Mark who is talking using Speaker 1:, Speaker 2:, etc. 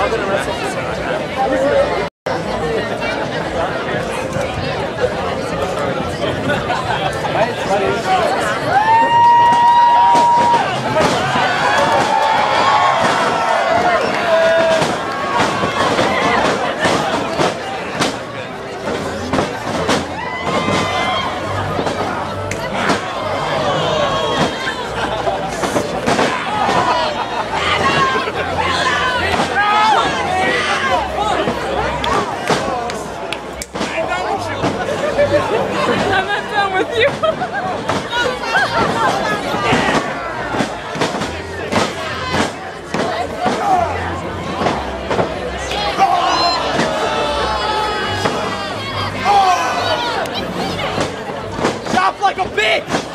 Speaker 1: I'm with you.
Speaker 2: Stop like a bitch!